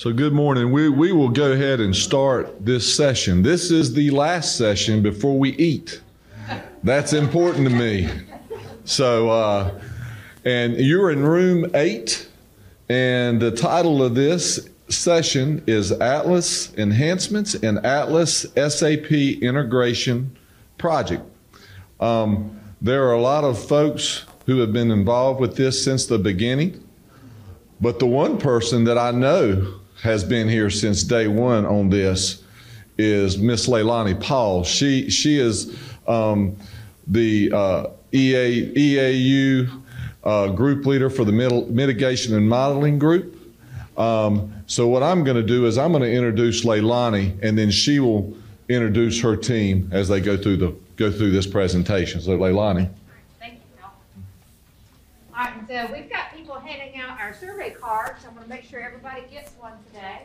So good morning. We, we will go ahead and start this session. This is the last session before we eat. That's important to me. So, uh, and you're in room eight, and the title of this session is Atlas Enhancements and Atlas SAP Integration Project. Um, there are a lot of folks who have been involved with this since the beginning, but the one person that I know has been here since day one on this is Miss Leilani Paul. She she is um, the uh, EA, EAU uh, group leader for the mitigation and modeling group. Um, so what I'm going to do is I'm going to introduce Leilani, and then she will introduce her team as they go through the go through this presentation. So Leilani. Thank you, All right, so we've got people handing out our survey cards. I'm going to make sure everybody gets one today.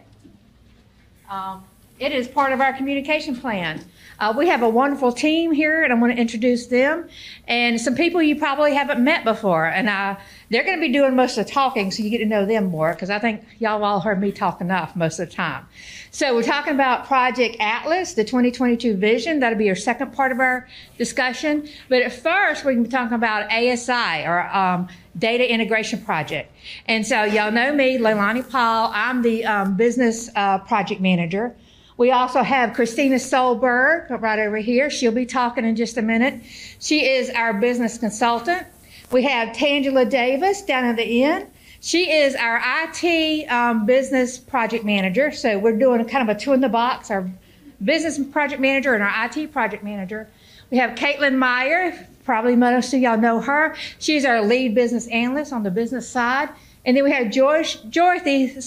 Um, it is part of our communication plan. Uh, we have a wonderful team here, and I want to introduce them. And some people you probably haven't met before, and uh, they're going to be doing most of the talking, so you get to know them more. Because I think y'all all heard me talk enough most of the time. So we're talking about Project Atlas, the 2022 vision. That'll be our second part of our discussion. But at first, we're going to be talking about ASI or um, Data Integration Project. And so y'all know me, Leilani Paul. I'm the um, business uh, project manager. We also have Christina Solberg right over here. She'll be talking in just a minute. She is our business consultant. We have Tangela Davis down at the end. She is our IT um, business project manager. So we're doing kind of a two in the box, our business project manager and our IT project manager. We have Caitlin Meyer. Probably most of y'all know her. She's our lead business analyst on the business side. And then we have George, Dorothy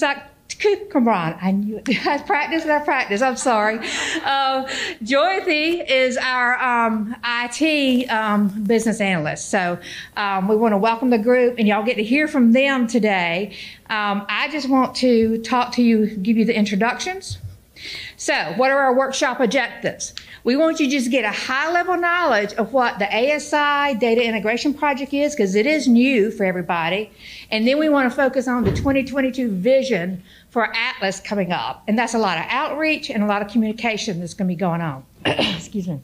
Come on, I knew it. I practiced and I practice. I'm sorry. Uh, Dorothy is our um, IT um, business analyst. So um, we want to welcome the group, and y'all get to hear from them today. Um, I just want to talk to you, give you the introductions. So, what are our workshop objectives? We want you to just get a high level knowledge of what the ASI data integration project is because it is new for everybody. And then we want to focus on the 2022 vision for Atlas coming up. And that's a lot of outreach and a lot of communication that's going to be going on. Excuse me.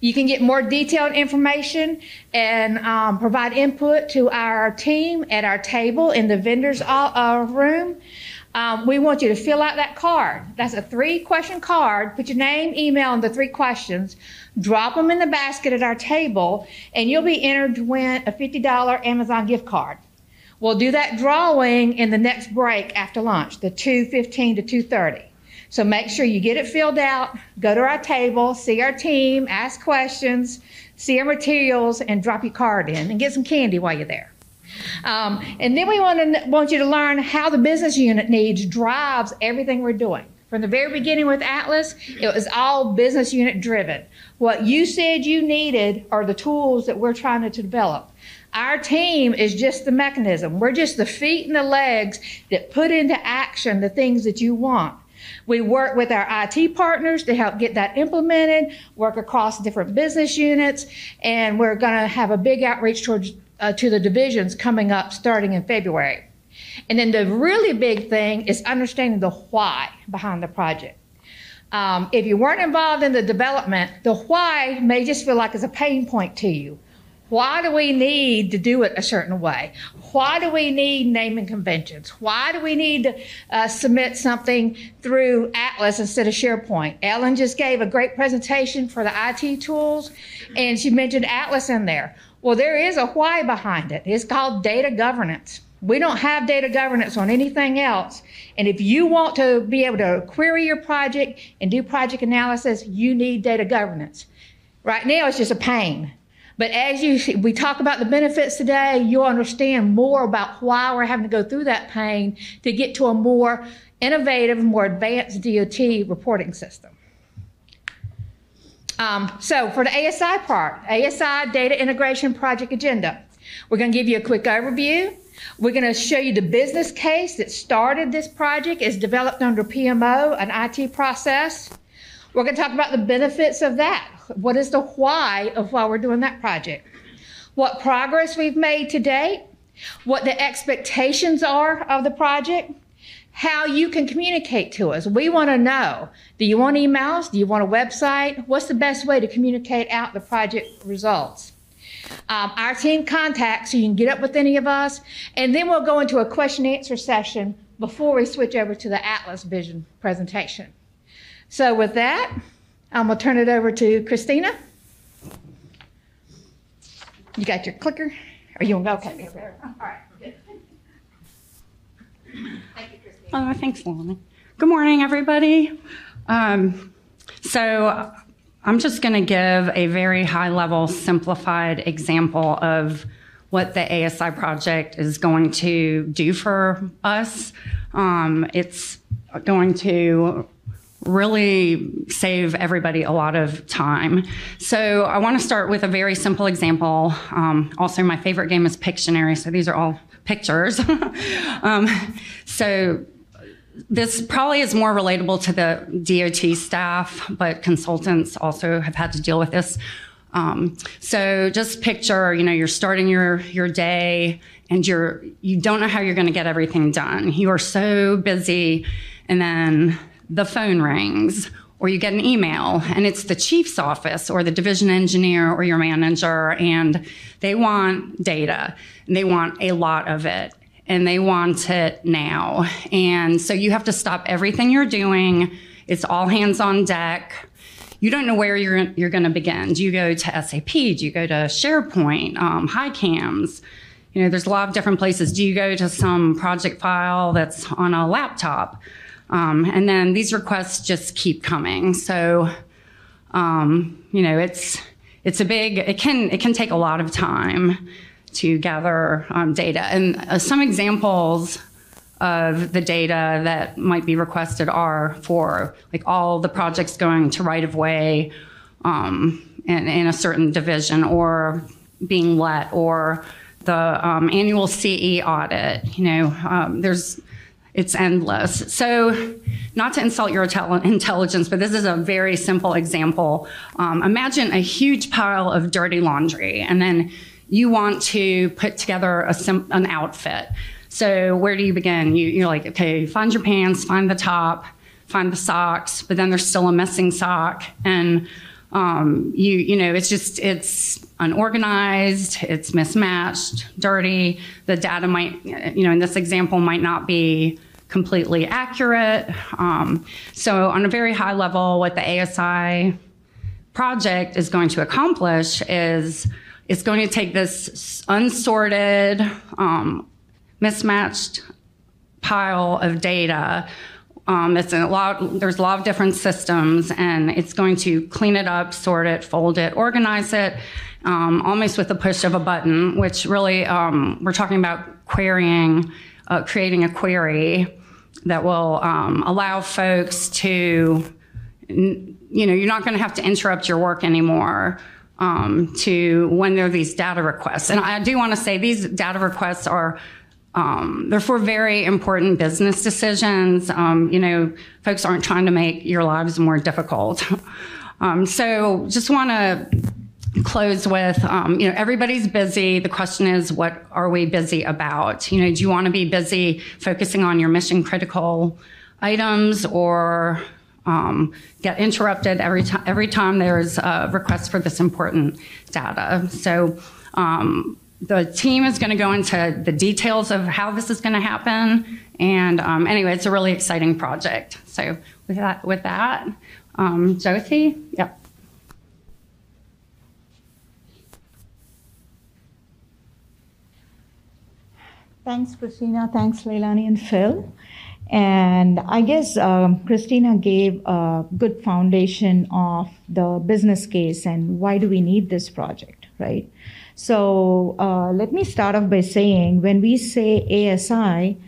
You can get more detailed information and um, provide input to our team at our table in the vendor's uh, uh, room. Um, we want you to fill out that card. That's a three question card. Put your name, email, and the three questions. Drop them in the basket at our table, and you'll be entered to win a $50 Amazon gift card. We'll do that drawing in the next break after lunch, the 2:15 to 2:30. So make sure you get it filled out, go to our table, see our team, ask questions, see our materials, and drop your card in and get some candy while you're there. Um, and then we want, to, want you to learn how the business unit needs drives everything we're doing. From the very beginning with Atlas, it was all business unit driven. What you said you needed are the tools that we're trying to develop. Our team is just the mechanism. We're just the feet and the legs that put into action the things that you want. We work with our IT partners to help get that implemented, work across different business units, and we're going to have a big outreach towards uh, to the divisions coming up starting in February. And then the really big thing is understanding the why behind the project. Um, if you weren't involved in the development, the why may just feel like it's a pain point to you. Why do we need to do it a certain way? Why do we need naming conventions? Why do we need to uh, submit something through Atlas instead of SharePoint? Ellen just gave a great presentation for the IT tools, and she mentioned Atlas in there. Well, there is a why behind it. It's called data governance. We don't have data governance on anything else. And if you want to be able to query your project and do project analysis, you need data governance. Right now, it's just a pain. But as you we talk about the benefits today, you'll understand more about why we're having to go through that pain to get to a more innovative, more advanced DOT reporting system. Um, so for the ASI part, ASI Data Integration Project Agenda, we're going to give you a quick overview. We're going to show you the business case that started this project, is developed under PMO, an IT process. We're going to talk about the benefits of that. What is the why of why we're doing that project? What progress we've made to date? What the expectations are of the project? how you can communicate to us. We want to know. Do you want emails? Do you want a website? What's the best way to communicate out the project results? Um, our team contacts, so you can get up with any of us, and then we'll go into a question and answer session before we switch over to the Atlas Vision presentation. So with that, I'm going to turn it over to Christina. You got your clicker? Are you want to go? Okay. All right. Good. Thank you, Christina. Oh, thanks, Lonnie. Good morning, everybody. Um, so I'm just going to give a very high level, simplified example of what the ASI project is going to do for us. Um, it's going to really save everybody a lot of time. So I want to start with a very simple example. Um, also, my favorite game is Pictionary, so these are all pictures. um, so this probably is more relatable to the DOT staff, but consultants also have had to deal with this. Um, so just picture, you know, you're starting your your day and you're you don't know how you're going to get everything done. You are so busy, and then the phone rings or you get an email and it's the chief's office or the division engineer or your manager and they want data and they want a lot of it and they want it now. And so you have to stop everything you're doing. It's all hands on deck. You don't know where you're, you're going to begin. Do you go to SAP? Do you go to SharePoint, um, HiCAMS? You know, there's a lot of different places. Do you go to some project file that's on a laptop? Um, and then these requests just keep coming. So, um, you know, it's it's a big. It can it can take a lot of time to gather um, data. And uh, some examples of the data that might be requested are for like all the projects going to right of way um, in, in, a certain division or being let or the um, annual CE audit. You know, um, there's it's endless. So, not to insult your intelligence, but this is a very simple example. Um, imagine a huge pile of dirty laundry, and then you want to put together a an outfit. So, where do you begin? You, you're like, okay, find your pants, find the top, find the socks, but then there's still a missing sock, and um, you you know it's just it's unorganized, it's mismatched, dirty. The data might you know in this example might not be completely accurate. Um, so, on a very high level, what the ASI project is going to accomplish is it's going to take this unsorted, um, mismatched pile of data. Um, it's a lot. There's a lot of different systems, and it's going to clean it up, sort it, fold it, organize it, um, almost with the push of a button. Which really, um, we're talking about querying, uh, creating a query that will um, allow folks to, you know, you're not going to have to interrupt your work anymore. Um, to when there are these data requests. And I do want to say these data requests are um, they're for very important business decisions. Um, you know, folks aren't trying to make your lives more difficult. Um, so just want to close with um, you know everybody's busy the question is what are we busy about you know do you want to be busy focusing on your mission critical items or um, get interrupted every time every time there's a request for this important data so um, the team is going to go into the details of how this is going to happen and um, anyway it's a really exciting project so with that with that um, yep Thanks, Christina. Thanks, Leilani and Phil. And I guess um, Christina gave a good foundation of the business case and why do we need this project, right? So uh, let me start off by saying when we say ASI,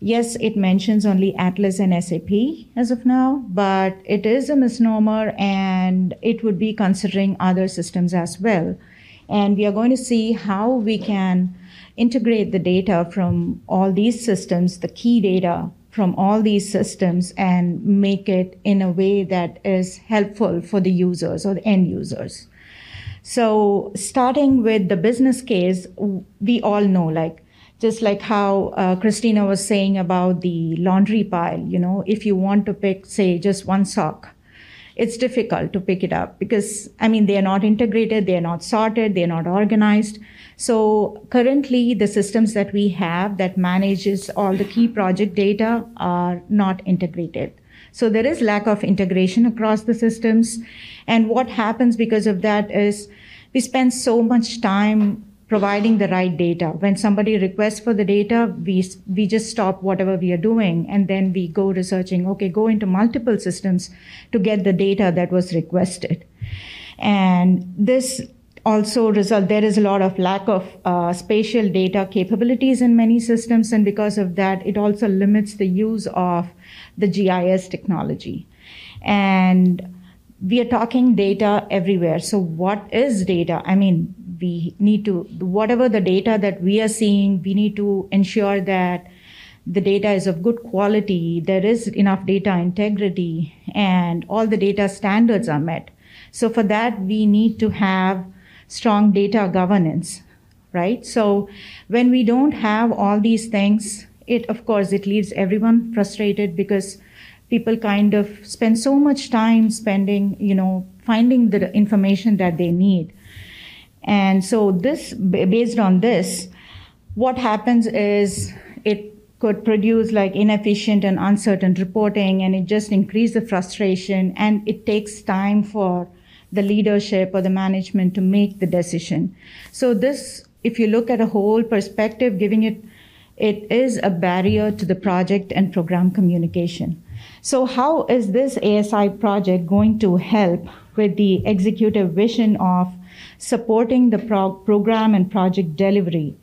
yes, it mentions only Atlas and SAP as of now, but it is a misnomer and it would be considering other systems as well. And we are going to see how we can integrate the data from all these systems, the key data from all these systems, and make it in a way that is helpful for the users or the end users. So, starting with the business case, we all know like just like how uh, Christina was saying about the laundry pile, you know, if you want to pick, say, just one sock, it's difficult to pick it up because, I mean, they are not integrated, they are not sorted, they are not organized. So currently, the systems that we have that manages all the key project data are not integrated. So there is lack of integration across the systems. And what happens because of that is we spend so much time providing the right data. When somebody requests for the data, we, we just stop whatever we are doing and then we go researching, okay, go into multiple systems to get the data that was requested. And this also result there is a lot of lack of uh, spatial data capabilities in many systems and because of that it also limits the use of the gis technology. And we are talking data everywhere. So what is data? I mean we need to whatever the data that we are seeing we need to ensure that the data is of good quality there is enough data integrity and all the data standards are met. So for that we need to have strong data governance right? So when we don't have all these things it of course it leaves everyone frustrated because people kind of spend so much time spending you know finding the information that they need and so this, based on this, what happens is it could produce like inefficient and uncertain reporting and it just increase the frustration and it takes time for the leadership or the management to make the decision. So this, if you look at a whole perspective, giving it, it is a barrier to the project and program communication. So how is this ASI project going to help with the executive vision of supporting the program and project delivery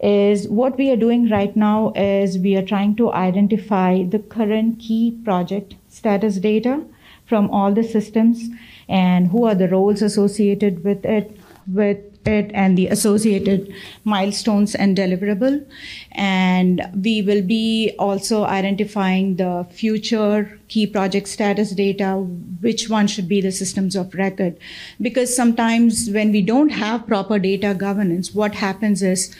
is what we are doing right now is we are trying to identify the current key project status data from all the systems and who are the roles associated with it with it and the associated milestones and deliverable. And we will be also identifying the future key project status data, which one should be the systems of record. Because sometimes when we don't have proper data governance, what happens is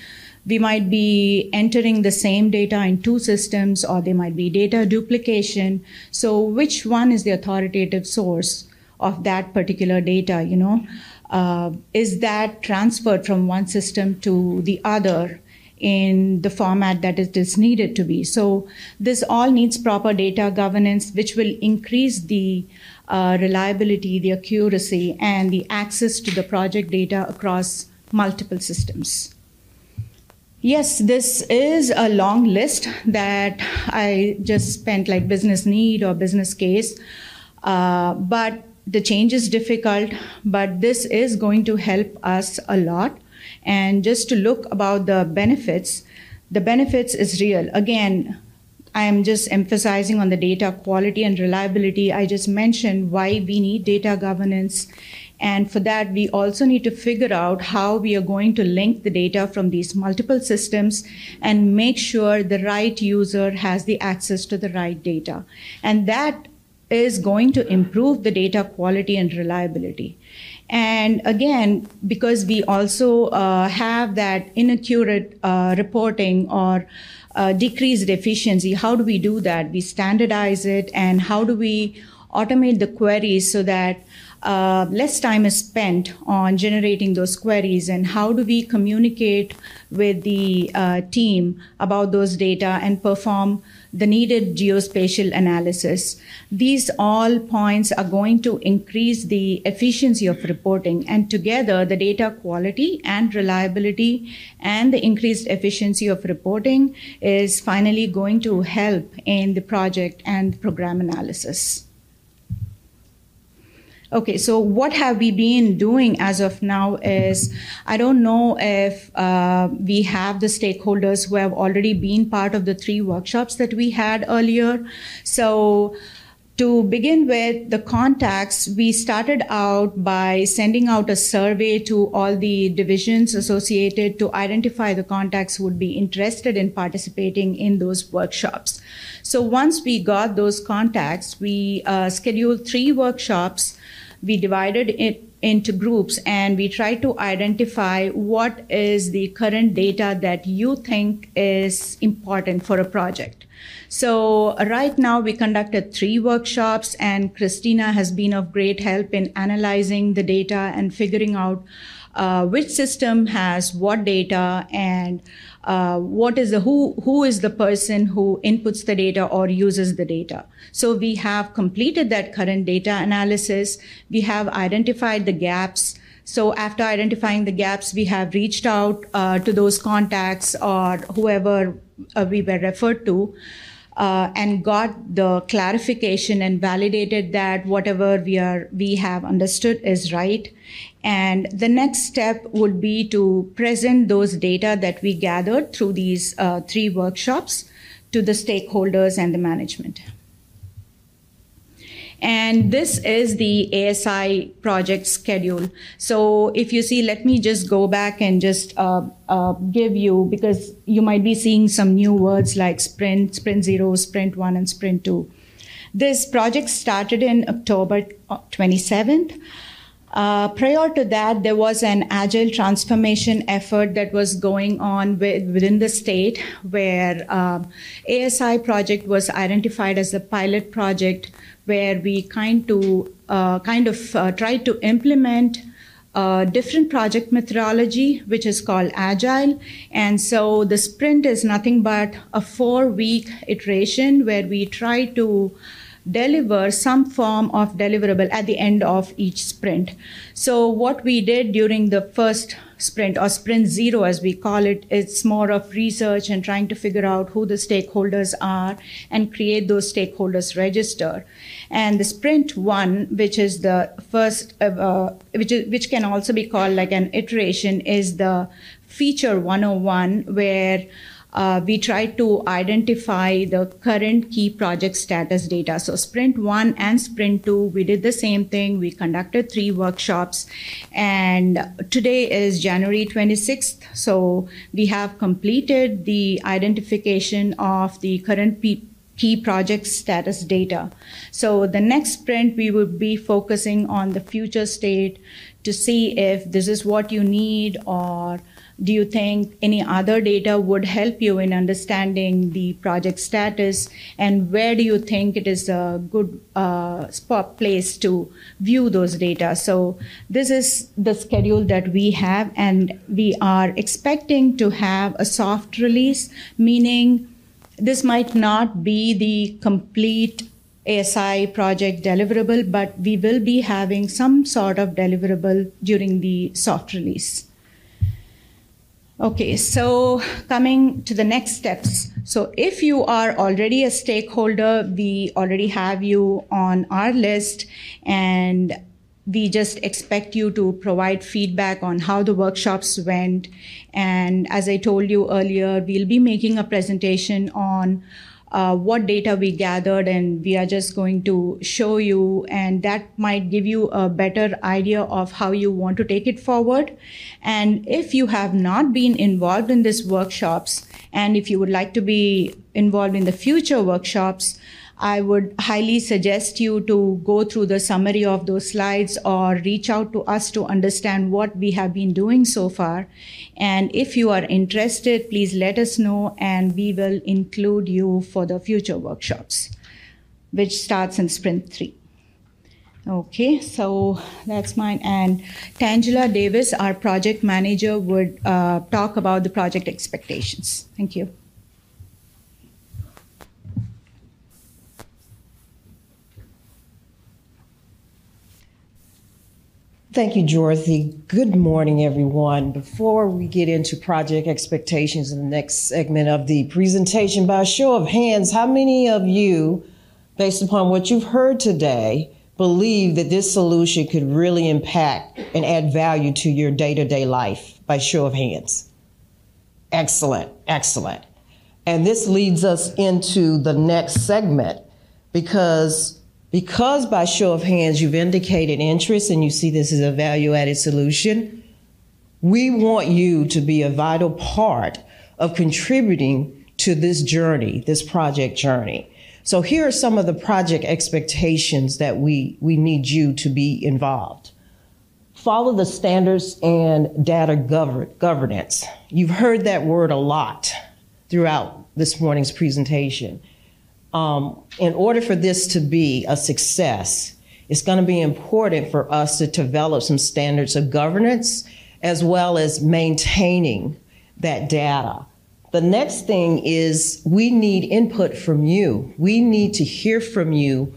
we might be entering the same data in two systems or there might be data duplication. So which one is the authoritative source of that particular data, you know? Uh, is that transferred from one system to the other in the format that it is needed to be. So this all needs proper data governance, which will increase the uh, reliability, the accuracy, and the access to the project data across multiple systems. Yes, this is a long list that I just spent like business need or business case. Uh, but the change is difficult, but this is going to help us a lot. And just to look about the benefits, the benefits is real. Again, I am just emphasizing on the data quality and reliability. I just mentioned why we need data governance. And for that, we also need to figure out how we are going to link the data from these multiple systems and make sure the right user has the access to the right data. And that is going to improve the data quality and reliability. And again, because we also uh, have that inaccurate uh, reporting or uh, decreased efficiency, how do we do that? We standardize it, and how do we automate the queries so that uh, less time is spent on generating those queries and how do we communicate with the uh, team about those data and perform the needed geospatial analysis. These all points are going to increase the efficiency of reporting and together the data quality and reliability and the increased efficiency of reporting is finally going to help in the project and program analysis. Okay, so what have we been doing as of now is I don't know if uh, we have the stakeholders who have already been part of the three workshops that we had earlier. So to begin with the contacts, we started out by sending out a survey to all the divisions associated to identify the contacts who would be interested in participating in those workshops. So once we got those contacts, we uh, scheduled three workshops we divided it into groups and we try to identify what is the current data that you think is important for a project. So right now we conducted three workshops and Christina has been of great help in analyzing the data and figuring out uh, which system has what data and uh, what is the who who is the person who inputs the data or uses the data. So we have completed that current data analysis. We have identified the gaps. So after identifying the gaps we have reached out uh, to those contacts or whoever uh, we were referred to uh, and got the clarification and validated that whatever we are we have understood is right and the next step would be to present those data that we gathered through these uh, three workshops to the stakeholders and the management and this is the ASI project schedule. So if you see, let me just go back and just uh, uh, give you, because you might be seeing some new words like sprint, sprint zero, sprint one, and sprint two. This project started in October 27th. Uh, prior to that, there was an agile transformation effort that was going on with, within the state where um, ASI project was identified as a pilot project where we kind to uh, kind of uh, tried to implement a different project methodology, which is called Agile. And so the sprint is nothing but a four week iteration where we try to deliver some form of deliverable at the end of each sprint. So what we did during the first sprint or sprint zero as we call it it's more of research and trying to figure out who the stakeholders are and create those stakeholders register and the sprint one which is the first uh, uh which is, which can also be called like an iteration is the feature 101 where uh, we tried to identify the current key project status data. So sprint one and sprint two, we did the same thing. We conducted three workshops and today is January 26th. So we have completed the identification of the current P- key project status data. So the next sprint, we will be focusing on the future state to see if this is what you need or do you think any other data would help you in understanding the project status? And where do you think it is a good uh, spot place to view those data? So this is the schedule that we have, and we are expecting to have a soft release, meaning this might not be the complete ASI project deliverable, but we will be having some sort of deliverable during the soft release. Okay, so coming to the next steps. So if you are already a stakeholder, we already have you on our list and we just expect you to provide feedback on how the workshops went. And as I told you earlier, we'll be making a presentation on uh, what data we gathered and we are just going to show you. And that might give you a better idea of how you want to take it forward. And if you have not been involved in these workshops and if you would like to be involved in the future workshops I would highly suggest you to go through the summary of those slides or reach out to us to understand what we have been doing so far. And if you are interested, please let us know and we will include you for the future workshops, which starts in sprint three. Okay, so that's mine. And Tangela Davis, our project manager, would uh, talk about the project expectations. Thank you. Thank you, Dorothy. Good morning, everyone. Before we get into project expectations in the next segment of the presentation, by a show of hands, how many of you, based upon what you've heard today, believe that this solution could really impact and add value to your day to day life? By show of hands. Excellent, excellent. And this leads us into the next segment because because by show of hands you've indicated interest and you see this as a value added solution, we want you to be a vital part of contributing to this journey, this project journey. So here are some of the project expectations that we, we need you to be involved. follow the standards and data govern- governance. You've heard that word a lot throughout this morning's presentation. Um, in order for this to be a success, it's going to be important for us to develop some standards of governance as well as maintaining that data. The next thing is we need input from you. We need to hear from you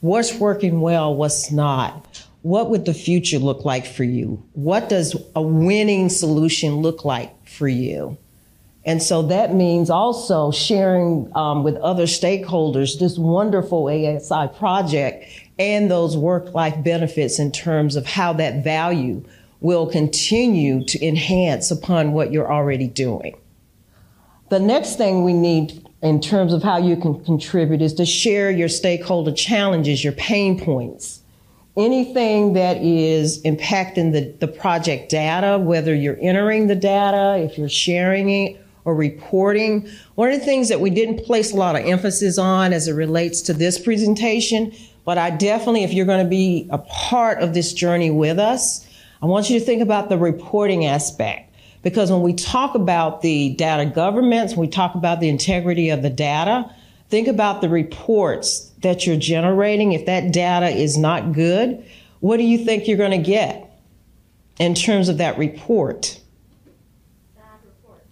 what's working well, what's not. What would the future look like for you? What does a winning solution look like for you? And so that means also sharing um, with other stakeholders this wonderful ASI project and those work life benefits in terms of how that value will continue to enhance upon what you're already doing. The next thing we need in terms of how you can contribute is to share your stakeholder challenges, your pain points. Anything that is impacting the, the project data, whether you're entering the data, if you're sharing it, or reporting. One of the things that we didn't place a lot of emphasis on as it relates to this presentation, but I definitely, if you're going to be a part of this journey with us, I want you to think about the reporting aspect. Because when we talk about the data governance, when we talk about the integrity of the data, think about the reports that you're generating. If that data is not good, what do you think you're going to get in terms of that report?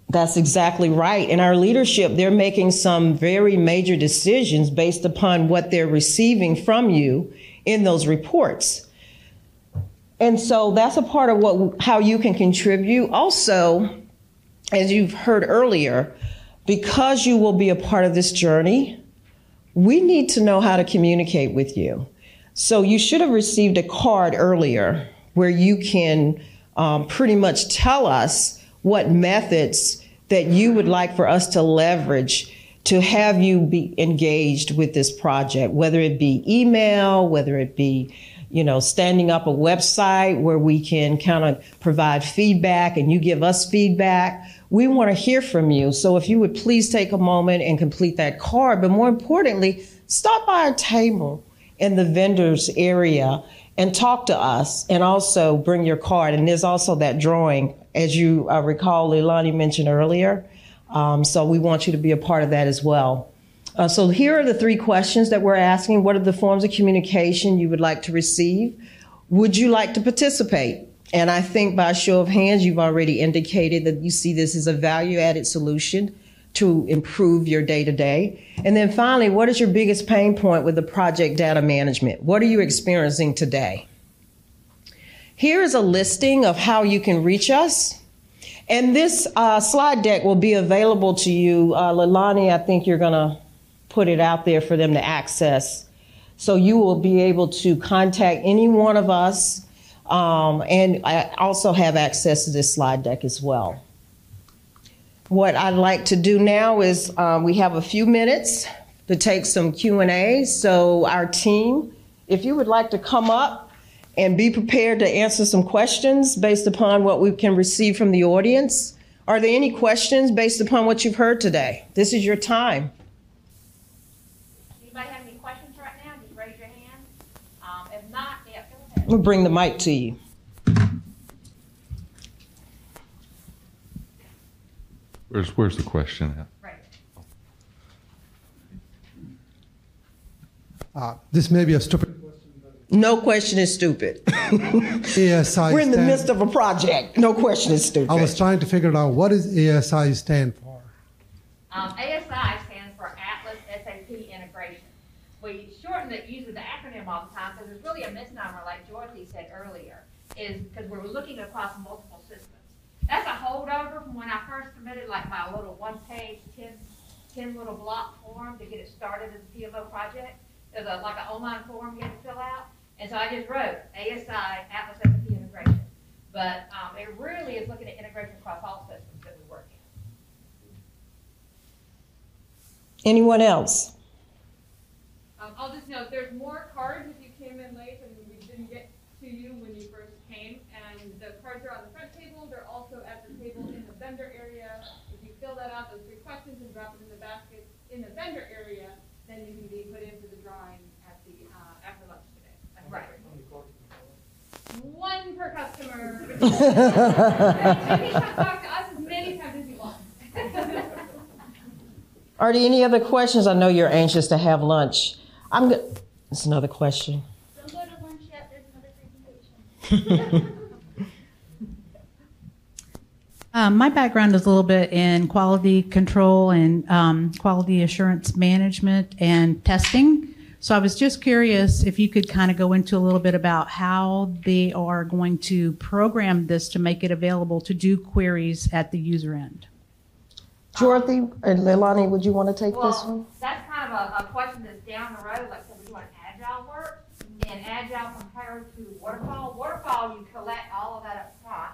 That's exactly right. In our leadership, they're making some very major decisions based upon what they're receiving from you in those reports. And so that's a part of what how you can contribute. Also, as you've heard earlier, because you will be a part of this journey, we need to know how to communicate with you. So you should have received a card earlier where you can um, pretty much tell us what methods that you would like for us to leverage to have you be engaged with this project, whether it be email, whether it be you know, standing up a website where we can kind of provide feedback and you give us feedback. We want to hear from you. So if you would please take a moment and complete that card, but more importantly, stop by our table in the vendors area and talk to us and also bring your card. And there's also that drawing, as you uh, recall, Leilani mentioned earlier. Um, so we want you to be a part of that as well. Uh, so here are the three questions that we're asking. What are the forms of communication you would like to receive? Would you like to participate? And I think by show of hands, you've already indicated that you see this as a value added solution to improve your day to day. And then finally, what is your biggest pain point with the project data management? What are you experiencing today? Here is a listing of how you can reach us. And this uh, slide deck will be available to you. Uh, Leilani, I think you're going to put it out there for them to access. So you will be able to contact any one of us. Um, and I also have access to this slide deck as well. What I'd like to do now is um, we have a few minutes to take some Q&A. So our team, if you would like to come up and be prepared to answer some questions based upon what we can receive from the audience. Are there any questions based upon what you've heard today? This is your time. Anybody have any questions right now? Just raise your hand. Um, if not, yeah, go ahead. We'll bring the mic to you. Where's, where's the question at? Right. Uh, this may be a stupid No question is stupid. ASI. We're in the midst of a project. No question is stupid. I was trying to figure out what does ASI stand for. Um, ASI stands for Atlas SAP Integration. We shorten it, use the acronym all the time because it's really a misnomer, like Dorothy said earlier, is because we're looking across multiple systems. That's a holdover from when I first submitted like my little one-page, 10, 10 little block form to get it started as a PMO project. There's a, like an online form you had to fill out. And so I just wrote ASI, Atlas SAP Integration. But um, it really is looking at integration across all systems that we work in. Anyone else? Um, I'll just note, there's more cards if you came in late and we didn't get to you when you first came. And the cards are on the front table, they're also at the table in the vendor area. If you fill that out, those three questions and drop it in the basket in the vendor area, then you can be put into the drawing at the, uh, after lunch today. Right. One per customer Maybe come talk to us as many times as you want. Are there any other questions? I know you're anxious to have lunch. I'm good. That's another question. Don't go to lunch yet, there's another presentation. Um, my background is a little bit in quality control and um, quality assurance management and testing. So I was just curious if you could kind of go into a little bit about how they are going to program this to make it available to do queries at the user end. Dorothy and Leilani, would you want to take this one? that's kind of a, a question that's down the road, like I said, we do an agile work, and agile compared to waterfall. Waterfall, you collect all of that up front,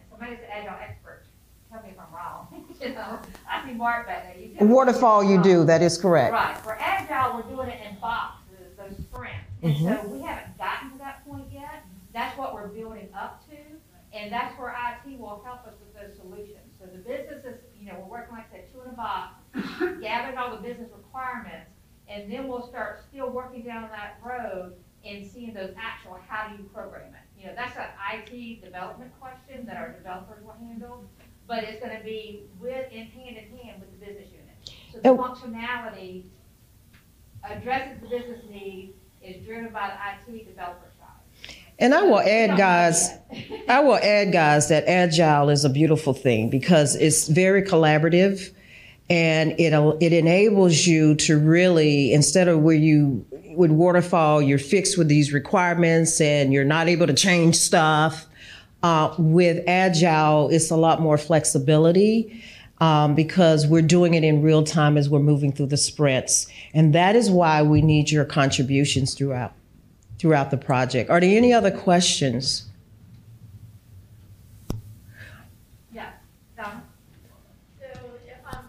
and somebody's an agile expert, tell me if I'm wrong, you know, I see Mark back there. You Waterfall, you do. That is correct. Right, for agile, we're doing it in boxes, those sprints, and mm-hmm. so we haven't gotten to that point yet. That's what we're building up to, and that's where IT will help us with those solutions. So the business is, you know, we're working, like I said, two in a box, gathering all the business requirements, and then we'll start still working down that road and seeing those actual, how do you program it? You know, that's an IT development question that our developers will handle, but it's gonna be with, in hand in hand with the business unit. So the And- functionality addresses the business need, is driven by the IT developer side. And I will add, guys. I will add, guys, that agile is a beautiful thing because it's very collaborative and it, it enables you to really, instead of where you, with waterfall, you're fixed with these requirements and you're not able to change stuff. Uh, with agile, it's a lot more flexibility um, because we're doing it in real time as we're moving through the sprints. And that is why we need your contributions throughout throughout the project. Are there any other questions? Yeah, Donna? So if I'm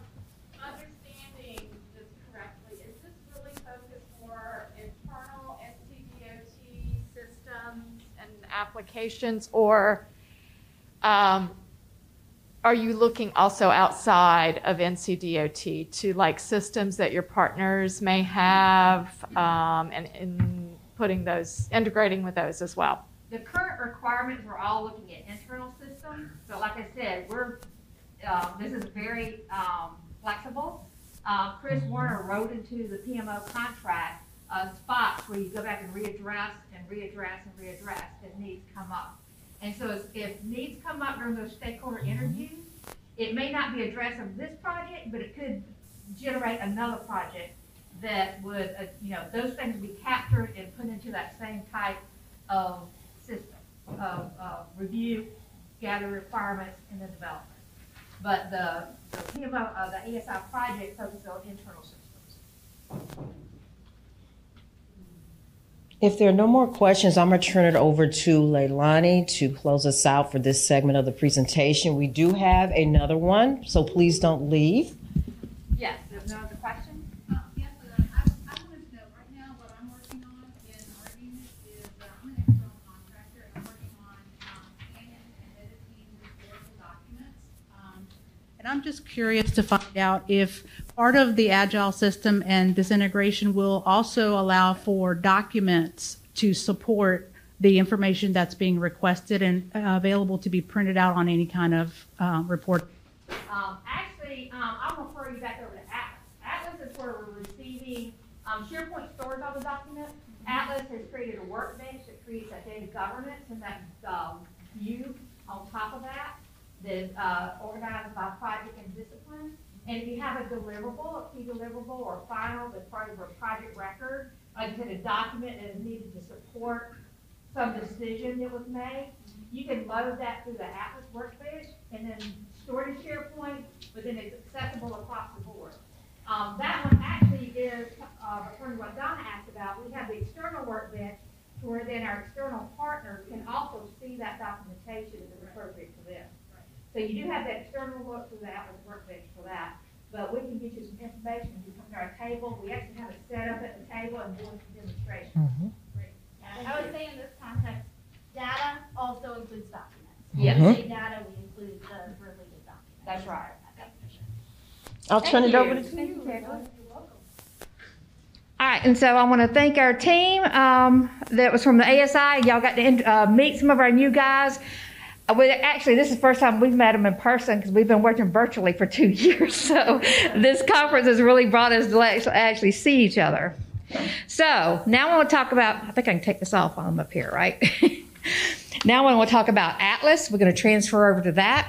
understanding this correctly, is this really focused for internal STDOT systems and applications? Or um, are you looking also outside of NCDOT to like systems that your partners may have um, and in putting those, integrating with those as well? The current requirements, we're all looking at internal systems, but like I said, we're, uh, this is very, um, flexible. Uh, Chris Warner wrote into the PMO contract, uh, spots where you go back and readdress and readdress and readdress as needs come up. And so if- if needs come up during those stakeholder interviews, it may not be addressed of this project, but it could generate another project that would, uh, you know, those things would be captured and put into that same type of system of, uh, review, gather requirements, and then development. But the, the PMO, uh, the ASI project focuses on internal systems. If there are no more questions, I'm going to turn it over to Leilani to close us out for this segment of the presentation. We do have another one, so please don't leave. Yes, there's no other questions? Uh, Yes, uh, I, I wanted to know, right now, what I'm working on in our unit is, uh, I'm an external contractor, and I'm working on, um, scanning and editing historical documents. Um, And I'm just curious to find out if part of the agile system and this integration will also allow for documents to support the information that's being requested and uh, available to be printed out on any kind of uh, report. Um, actually, um, I'll refer you back over to Atlas. Atlas is where we're receiving, um, SharePoint stores all the documents. Atlas has created a workbench that creates a data governance and that, um, view on top of that, that, uh, organized by project and. And if you have a deliverable, a key deliverable or final that's part of a project record, like I said, a document that is needed to support some decision that was made, you can load that through the Atlas workbench and then store it in SharePoint, but then it's accessible across the board. Um, that one actually is, uh, according to what Donna asked about, we have the external workbench where then our external partners can also see that documentation as appropriate to them. So you do have that external look through the Atlas workbench for that, but we can get you some information, if you come to our table, we actually have it set up at the table and doing some demonstration. I would say in this context, data also includes documents. Yes. When we data, we include the related documents. That's right. I'll turn it over to Thank you, Kathleen. All right, and so I want to thank our team um, that was from the ASI. Y'all got to uh, meet some of our new guys. Uh, actually, this is the first time we've met them in person because we've been working virtually for two years. So this conference has really brought us to actually- see each other. So now I want to talk about, I think I can take this off while I'm up here, right? now I want to talk about Atlas. We're going to transfer over to that.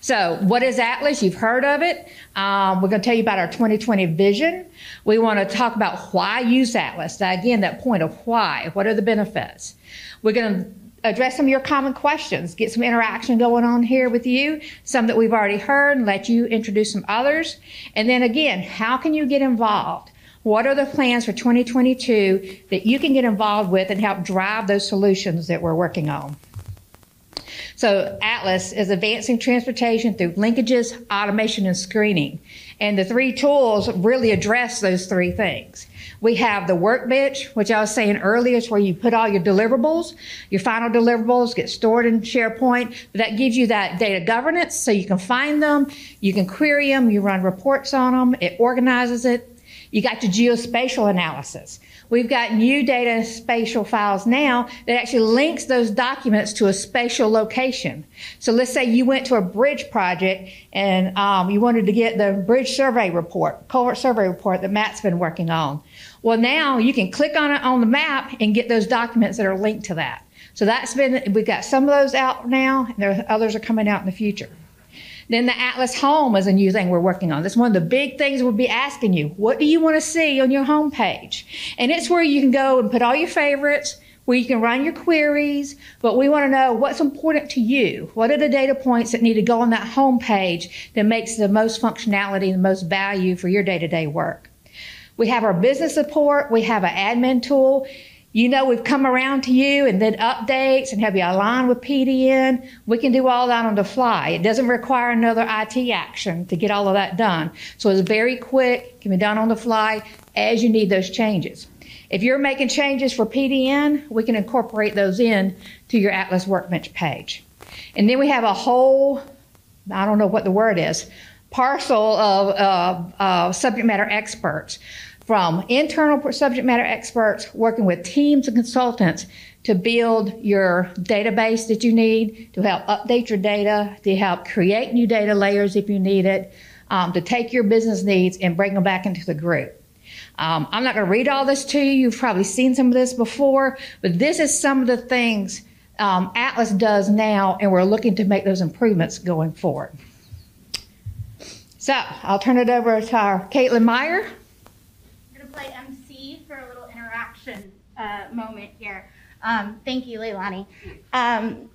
So, what is Atlas? You've heard of it. Um, we're going to tell you about our 2020 vision. We want to talk about why use Atlas. Again, that point of why. What are the benefits? We're going to address some of your common questions, get some interaction going on here with you, some that we've already heard, and let you introduce some others. And then again, how can you get involved? What are the plans for 2022 that you can get involved with and help drive those solutions that we're working on? So Atlas is advancing transportation through linkages, automation, and screening. And the three tools really address those three things. We have the workbench, which I was saying earlier is where you put all your deliverables. Your final deliverables get stored in SharePoint. That gives you that data governance so you can find them, you can query them, you run reports on them, it organizes it. You got your geospatial analysis. We've got new data spatial files now that actually links those documents to a spatial location. So let's say you went to a bridge project and um, you wanted to get the bridge survey report, culvert survey report that Matt's been working on. Well, now you can click on it on the map and get those documents that are linked to that. So that's been, we've got some of those out now, and there, are others are coming out in the future. Then the Atlas Home is a new thing we're working on. That's one of the big things we'll be asking you. What do you want to see on your home page? And it's where you can go and put all your favorites, where you can run your queries, but we want to know what's important to you. What are the data points that need to go on that home page that makes the most functionality the most value for your day-to-day work? We have our business support. We have an admin tool. You know, we've come around to you and then updates and have you align with PDN. We can do all that on the fly. It doesn't require another IT action to get all of that done. So it's very quick, can be done on the fly as you need those changes. If you're making changes for PDN, we can incorporate those in to your Atlas Workbench page. And then we have a whole, I don't know what the word is, parcel of subject matter experts from internal subject matter experts working with teams and consultants to build your database that you need, to help update your data, to help create new data layers if you need it, um, to take your business needs and bring them back into the group. Um, I'm not going to read all this to you. You've probably seen some of this before, but this is some of the things um, Atlas does now, and we're looking to make those improvements going forward. So I'll turn it over to our Caitlin Meyer. Play MC for a little interaction uh, moment here. Um, thank you, Leilani. Um,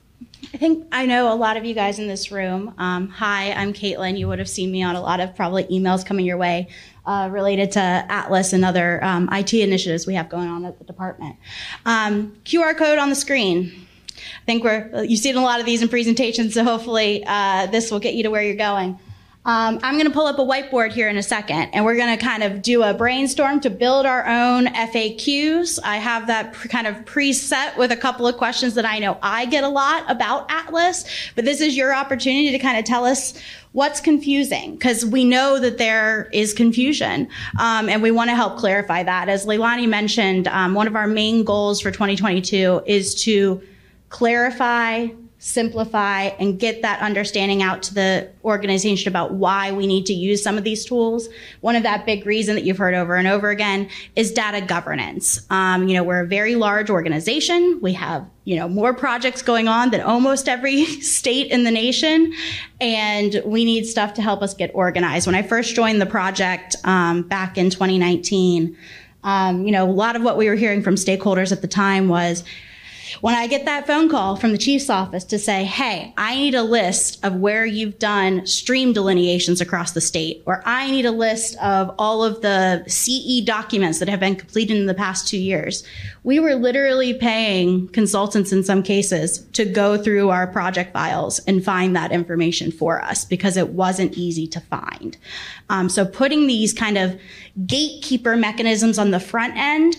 I think I know a lot of you guys in this room. Um, hi, I'm Caitlin. You would have seen me on a lot of probably emails coming your way uh, related to Atlas and other um, IT initiatives we have going on at the department. Um, QR code on the screen. I think we're you've seen a lot of these in presentations, so hopefully uh, this will get you to where you're going. Um, I'm going to pull up a whiteboard here in a second, and we're going to kind of do a brainstorm to build our own FAQs. I have that kind of preset with a couple of questions that I know I get a lot about Atlas, but this is your opportunity to kind of tell us what's confusing because we know that there is confusion um, and we want to help clarify that. As Leilani mentioned, um, one of our main goals for 2022 is to clarify, simplify, and get that understanding out to the organization about why we need to use some of these tools. One of that big reason that you've heard over and over again is data governance. Um, you know, we're a very large organization. We have you know more projects going on than almost every state in the nation, and we need stuff to help us get organized. When I first joined the project um, back in 2019. Um, you know, a lot of what we were hearing from stakeholders at the time was, when I get that phone call from the chief's office to say, hey, I need a list of where you've done stream delineations across the state, or I need a list of all of the CE documents that have been completed in the past two years, we were literally paying consultants in some cases to go through our project files and find that information for us because it wasn't easy to find. Um, so putting these kind of gatekeeper mechanisms on the front end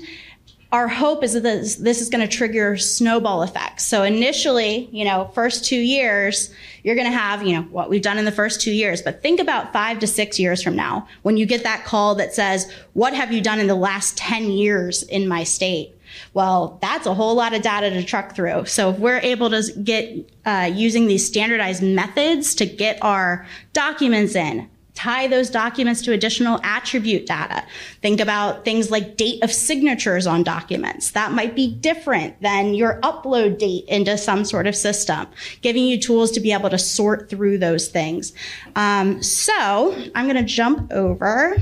our hope is that this, this is going to trigger snowball effects. So initially, you know, first two years, you're going to have, you know, what we've done in the first two years. But think about five to six years from now when you get that call that says, what have you done in the last 10 years in my state? Well, that's a whole lot of data to truck through. So if we're able to get uh, using these standardized methods to get our documents in, tie those documents to additional attribute data. Think about things like date of signatures on documents. That might be different than your upload date into some sort of system, giving you tools to be able to sort through those things. Um, so I'm going to jump over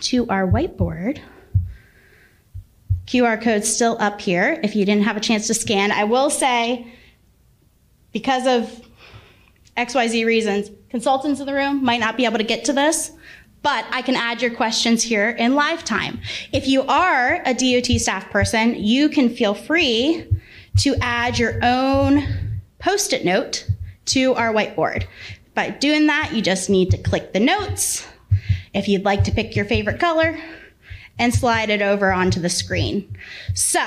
to our whiteboard. QR code still up here if you didn't have a chance to scan. I will say, because of XYZ reasons, consultants in the room might not be able to get to this, but I can add your questions here in live time. If you are a DOT staff person, you can feel free to add your own post it note to our whiteboard. By doing that, you just need to click the notes. If you'd like to pick your favorite color, and slide it over onto the screen. So,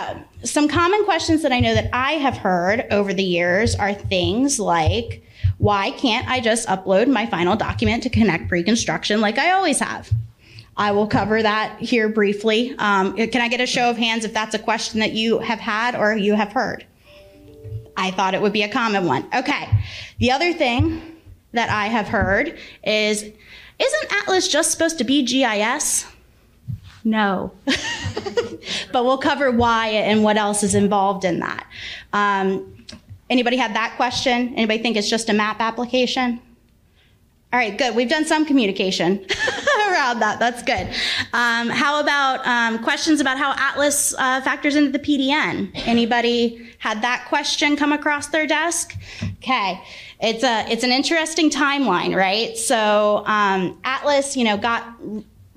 some common questions that I know that I have heard over the years are things like, why can't I just upload my final document to Connect Pre-Construction like I always have? I will cover that here briefly. Um, can I get a show of hands if that's a question that you have had or you have heard? I thought it would be a common one. Okay. The other thing that I have heard is, isn't Atlas just supposed to be GIS? No. but we'll cover why and what else is involved in that. Um, anybody had that question? Anybody think it's just a map application? All right, good. We've done some communication around that. That's good. Um, how about um, questions about how Atlas uh, factors into the PDN? Anybody had that question come across their desk? Okay, it's a it's an interesting timeline, right? So um, Atlas, you know, got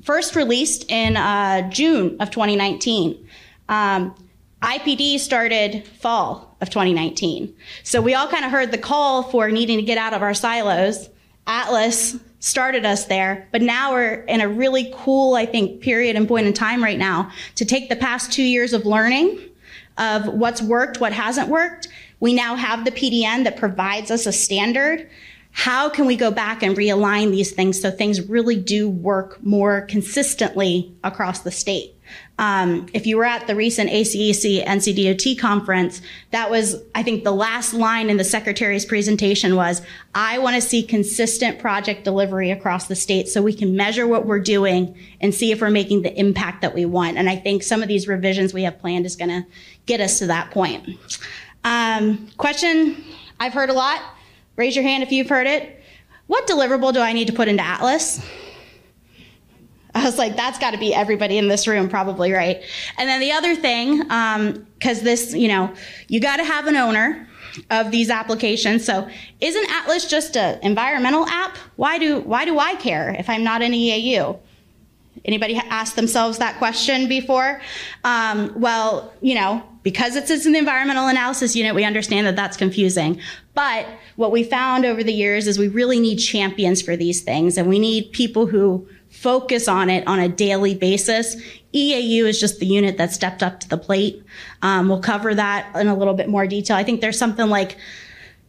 first released in uh, June of 2019. Um, IPD started fall of 2019. So we all kind of heard the call for needing to get out of our silos. Atlas started us there, but now we're in a really cool, I think, period and point in time right now to take the past two years of learning of what's worked, what hasn't worked. We now have the PDN that provides us a standard how can we go back and realign these things so things really do work more consistently across the state? Um, if you were at the recent ACEC NCDOT conference, that was, I think, the last line in the secretary's presentation was, I want to see consistent project delivery across the state so we can measure what we're doing and see if we're making the impact that we want. And I think some of these revisions we have planned is going to get us to that point. Um, question I've heard a lot Raise your hand if you've heard it. What deliverable do I need to put into Atlas? I was like, that's got to be everybody in this room, probably, right? And then the other thing, because um, this, you know, you got to have an owner of these applications. So, isn't Atlas just an environmental app? Why do why do I care if I'm not an EAU? Anybody asked themselves that question before? Um, well, you know, because it's, it's an environmental analysis unit, we understand that that's confusing. But what we found over the years is we really need champions for these things, and we need people who focus on it on a daily basis. EAU is just the unit that stepped up to the plate. Um, we'll cover that in a little bit more detail. I think there's something like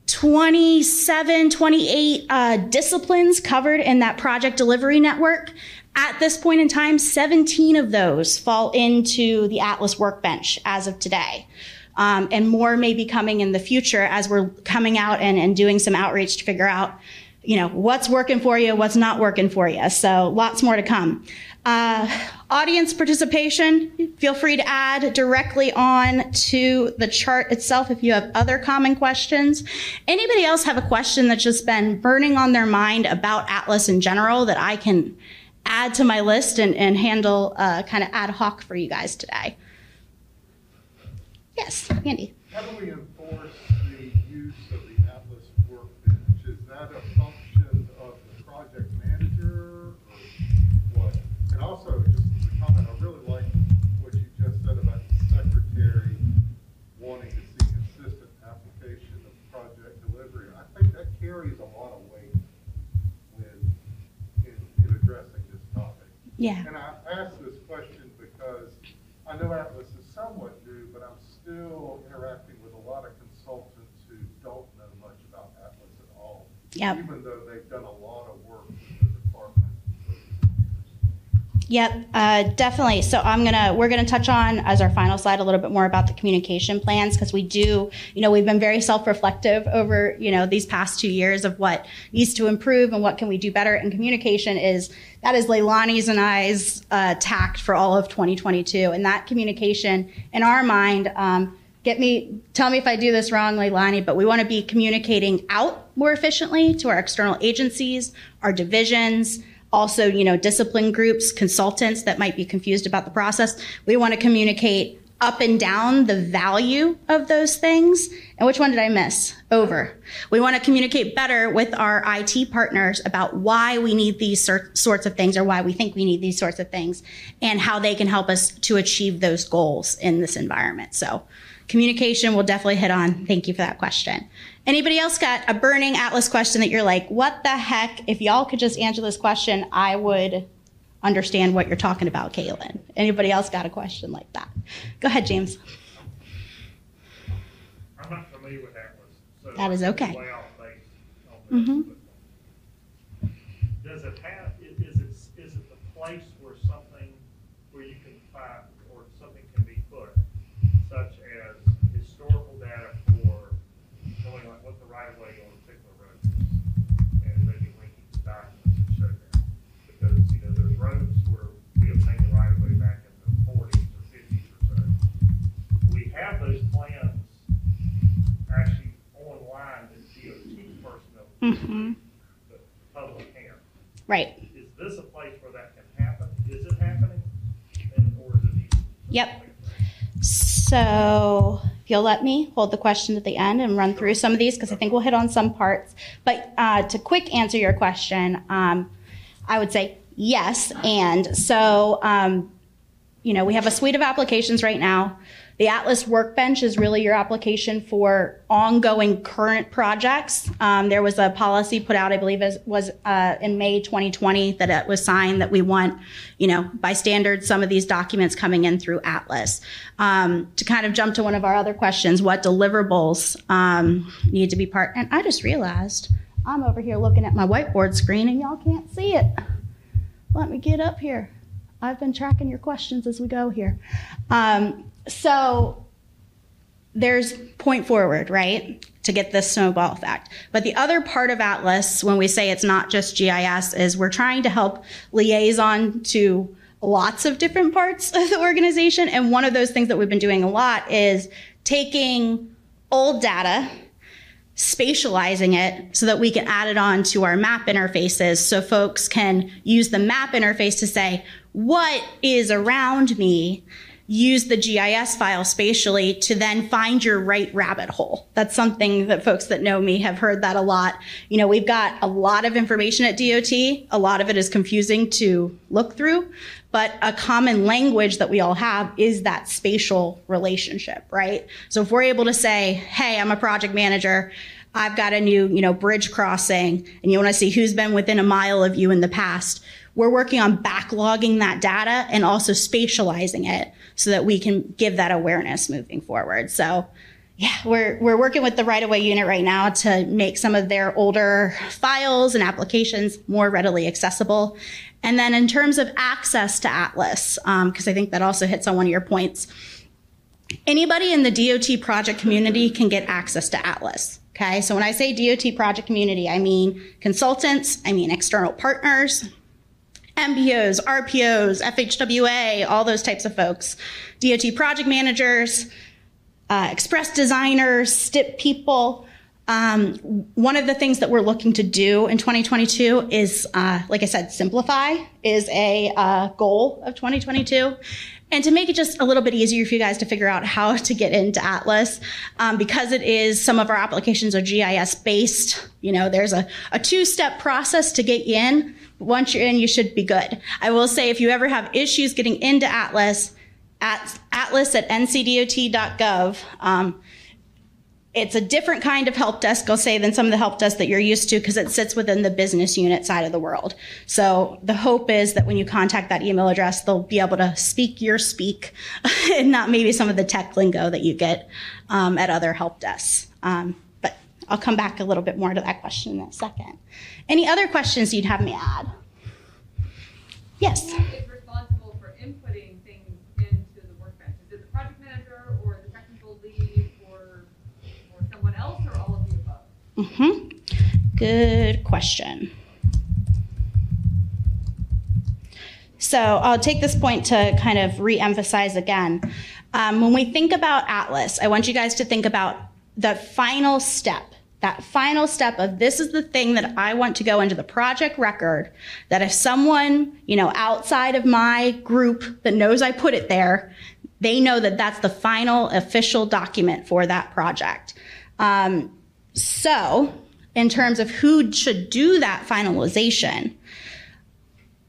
27, 28 uh, disciplines covered in that project delivery network. At this point in time, 17 of those fall into the Atlas workbench as of today. Um, and more may be coming in the future as we're coming out and, and doing some outreach to figure out, you know, what's working for you, what's not working for you. So lots more to come. Uh, audience participation, feel free to add directly on to the chart itself if you have other common questions. Anybody else have a question that's just been burning on their mind about Atlas in general that I can add to my list and, and handle uh, kind of ad hoc for you guys today. Yes, Andy. How do we enforce the use of the Atlas workbench? Is that a function of the project manager or what? And also, just as a comment, I really like what you just said about the secretary wanting to see consistent application of project delivery. I think that carries a lot of weight when in, in addressing this topic. Yeah. And I ask this question because I know Atlas is somewhat new, but I'm still interacting with a lot of consultants who don't know much about Atlas at all. Yep. Even though they've done a lot of work with the department. Yep, uh, definitely. So I'm gonna we're gonna touch on as our final slide a little bit more about the communication plans because we do, you know, we've been very self-reflective over you know these past two years of what needs to improve and what can we do better. And communication is that is Leilani's and I's uh, tact for all of 2022, and that communication in our mind. Um, get me tell me if i do this wrong leilani but we want to be communicating out more efficiently to our external agencies our divisions also you know discipline groups consultants that might be confused about the process. We want to communicate up and down the value of those things. And which one did i miss? Over. We want to communicate better with our it partners about why we need these sor- sorts of things or why we think we need these sorts of things and how they can help us to achieve those goals in this environment. So communication we'll definitely hit on thank you for that question Anybody else got a burning Atlas question that you're like, what the heck? If y'all could just answer this question, I would understand what you're talking about, Caitlin. Anybody else got a question like that? Go ahead, James. I'm not familiar with Atlas, so. That is okay. Way off base on this, hmm but Does it have, i- is it, is it the place where something, where you can find, or something can be put, such as historical data for knowing like what the right of way on a particular road is? And maybe linking to documents that show that. Because, you know, there's roads where we obtained the right of way back in the forties or fifties or so. We have those plans actually online that DOT personnel, Mhm. the public can. Right. Is this a place where that can happen? Is it happening? And, or is it even? Yep. So, if you'll let me hold the question at the end and run through some of these because I think we'll hit on some parts. But uh, to quick answer your question, um, I would say yes. And so, um, you know, we have a suite of applications right now. The Atlas Workbench is really your application for ongoing current projects. Um, there was a policy put out, I believe, it was uh, in May 2020 that it was signed that we want, you know, by standard, some of these documents coming in through Atlas. Um, to kind of jump to one of our other questions, what deliverables um, need to be part? And I just realized I'm over here looking at my whiteboard screen and y'all can't see it. Let me get up here. I've been tracking your questions as we go here. Um, so there's point forward, right, to get this snowball effect. But the other part of Atlas, when we say it's not just GIS, is we're trying to help liaison to lots of different parts of the organization. And one of those things that we've been doing a lot is taking old data, spatializing it so that we can add it on to our map interfaces so folks can use the map interface to say, what is around me? Use the GIS file spatially to then find your right rabbit hole. That's something that folks that know me have heard that a lot. You know, we've got a lot of information at DOT. A lot of it is confusing to look through, but a common language that we all have is that spatial relationship, right? So if we're able to say, hey, I'm a project manager, I've got a new, you know, bridge crossing, and you want to see who's been within a mile of you in the past. We're working on backlogging that data and also spatializing it so that we can give that awareness moving forward. So yeah, we're, we're working with the right of way unit right now to make some of their older files and applications more readily accessible. And then in terms of access to Atlas, um, because I think that also hits on one of your points, anybody in the DOT project community can get access to Atlas. Okay, so when I say DOT project community, I mean consultants, I mean external partners, MPOs, RPOs, FHWA, all those types of folks, DOT project managers, uh, express designers, STIP people. Um, one of the things that we're looking to do in 2022 is, uh, like I said, simplify is a uh, goal of 2022. And to make it just a little bit easier for you guys to figure out how to get into Atlas, um, because it is some of our applications are GIS based, you know, there's a, a two step process to get in. Once you're in, you should be good. I will say if you ever have issues getting into Atlas, at atlas at ncdot.gov, um, It's a different kind of help desk, I'll say, than some of the help desks that you're used to because it sits within the business unit side of the world. So the hope is that when you contact that email address, they'll be able to speak your speak and not maybe some of the tech lingo that you get um, at other help desks. Um, but I'll come back a little bit more to that question in a second. Any other questions you'd have me add? Yes. Who is responsible for inputting things into the workbench? Is it the project manager or the technical lead or, or someone else or all of the above? hmm Good question. So I'll take this point to kind of re-emphasize again. Um, when we think about Atlas, I want you guys to think about the final step. That final step of this is the thing that I want to go into the project record. That if someone, you know, outside of my group that knows I put it there, they know that that's the final official document for that project. Um, so, in terms of who should do that finalization,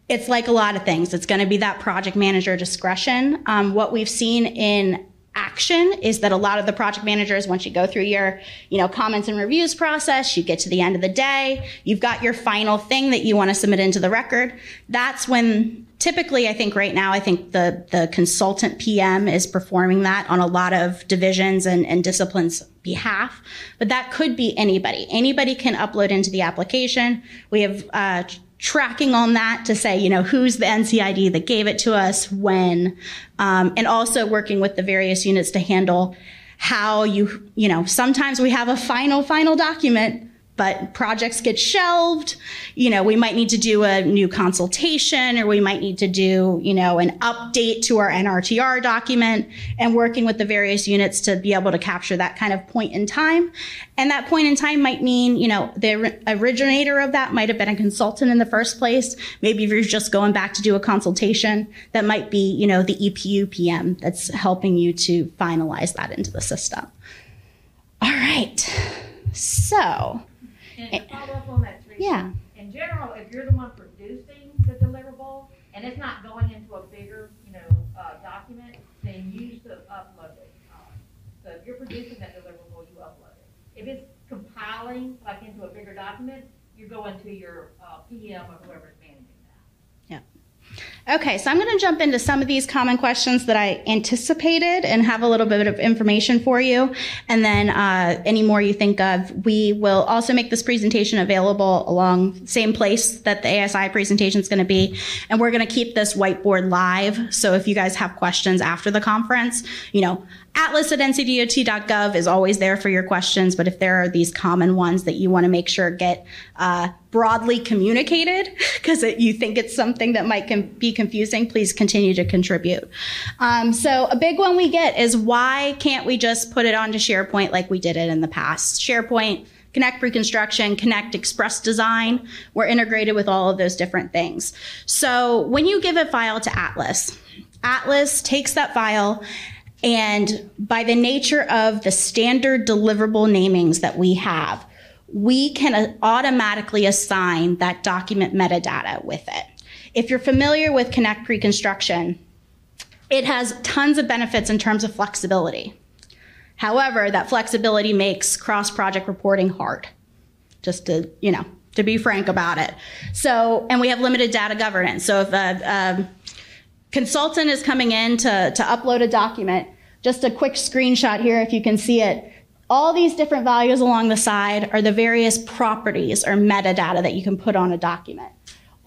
it's like a lot of things. It's going to be that project manager discretion. Um, what we've seen in action is that a lot of the project managers, once you go through your, you know, comments and reviews process, you get to the end of the day, you've got your final thing that you want to submit into the record. That's when typically I think right now, I think the, the consultant PM is performing that on a lot of divisions and, and disciplines behalf, but that could be anybody. Anybody can upload into the application. We have, uh, tracking on that to say, you know, who's the NCID that gave it to us, when, um, and also working with the various units to handle how you, you know, sometimes we have a final, final document, but projects get shelved. You know, we might need to do a new consultation or we might need to do, you know, an update to our NRTR document and working with the various units to be able to capture that kind of point in time. And that point in time might mean, you know, the originator of that might have been a consultant in the first place. Maybe if you're just going back to do a consultation, that might be, you know, the EPU PM that's helping you to finalize that into the system. All right. So, And to follow up on that, Teresa. Yeah. In general, if you're the one producing the deliverable and it's not going into a bigger, you know, uh, document, then use the uploaded. uh, So if you're producing that deliverable, you upload it. If it's compiling like into a bigger document, you go into your, uh, PM or whoever's managing that. Okay, so I'm going to jump into some of these common questions that I anticipated and have a little bit of information for you. And then uh, any more you think of, we will also make this presentation available along same place that the ASI presentation is going to be. And we're going to keep this whiteboard live. So if you guys have questions after the conference, you know, atlas at ncdot.gov is always there for your questions. But if there are these common ones that you want to make sure get uh, broadly communicated because you think it's something that might can be confusing, please continue to contribute. Um, so a big one we get is why can't we just put it onto SharePoint like we did it in the past? SharePoint, Connect Pre-Construction, Connect Express Design, we're integrated with all of those different things. So when you give a file to Atlas, Atlas takes that file and by the nature of the standard deliverable namings that we have, we can automatically assign that document metadata with it. If you're familiar with Connect Pre-Construction, it has tons of benefits in terms of flexibility. However, that flexibility makes cross-project reporting hard. Just to, you know, to be frank about it. So, and we have limited data governance. So if a, a consultant is coming in to, to upload a document, just a quick screenshot here if you can see it. All these different values along the side are the various properties or metadata that you can put on a document.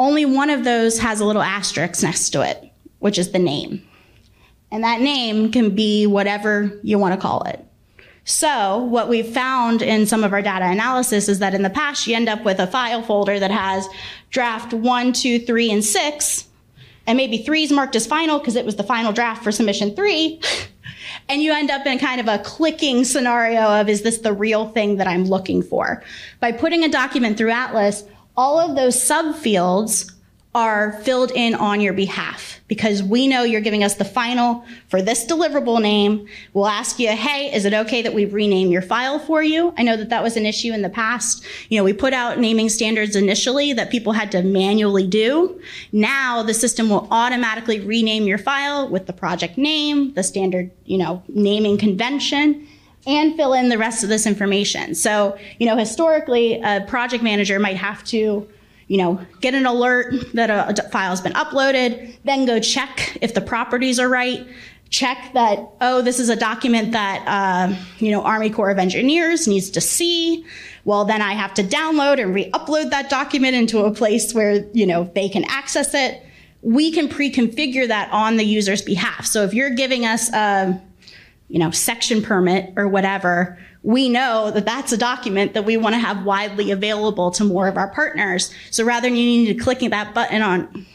Only one of those has a little asterisk next to it, which is the name. And that name can be whatever you want to call it. So, what we've found in some of our data analysis is that in the past, you end up with a file folder that has draft one, two, three, and six, and maybe three is marked as final because it was the final draft for submission three. and you end up in kind of a clicking scenario of is this the real thing that I'm looking for? By putting a document through Atlas, all of those subfields are filled in on your behalf because we know you're giving us the final for this deliverable name. We'll ask you, hey, is it okay that we rename your file for you? I know that that was an issue in the past. You know, we put out naming standards initially that people had to manually do. Now the system will automatically rename your file with the project name, the standard, you know, naming convention. And fill in the rest of this information. So, you know, historically, a project manager might have to, you know, get an alert that a file has been uploaded, then go check if the properties are right, check that, oh, this is a document that, uh, you know, Army Corps of Engineers needs to see. Well, then I have to download and re-upload that document into a place where, you know, they can access it. We can pre-configure that on the user's behalf. So if you're giving us a, you know, section permit or whatever, we know that that's a document that we want to have widely available to more of our partners. So rather than you need to clicking that button on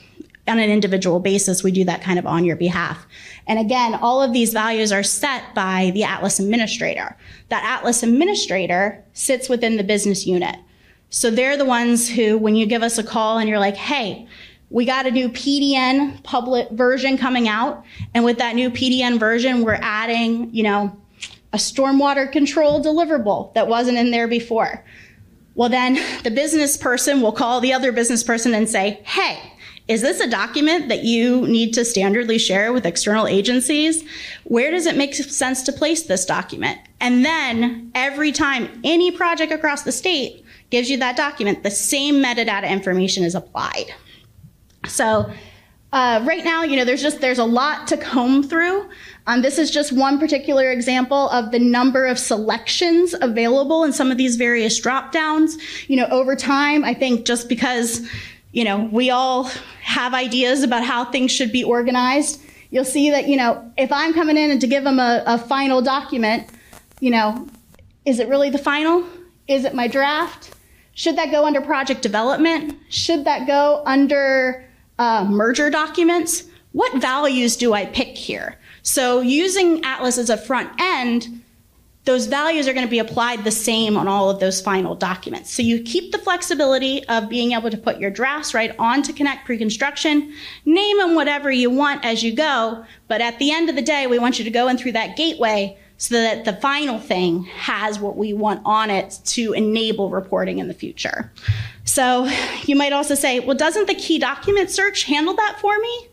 on an individual basis, we do that kind of on your behalf. And again, all of these values are set by the Atlas administrator. That Atlas administrator sits within the business unit. So they're the ones who, when you give us a call and you're like, hey, we got a new PDN public version coming out. And with that new PDN version, we're adding, you know, a stormwater control deliverable that wasn't in there before. Well, then the business person will call the other business person and say, hey, is this a document that you need to standardly share with external agencies? Where does it make sense to place this document? And then every time any project across the state gives you that document, the same metadata information is applied. So uh, right now, you know, there's just there's a lot to comb through. Um, this is just one particular example of the number of selections available in some of these various drop downs. You know, over time, I think just because you know we all have ideas about how things should be organized, you'll see that you know if I'm coming in and to give them a, a final document, you know, is it really the final? Is it my draft? Should that go under project development? Should that go under uh, merger documents? What values do I pick here? So using Atlas as a front end, those values are going to be applied the same on all of those final documents. So you keep the flexibility of being able to put your drafts right onto Connect Pre-Construction, name them whatever you want as you go, but at the end of the day, we want you to go in through that gateway so that the final thing has what we want on it to enable reporting in the future. So you might also say, well, doesn't the key document search handle that for me?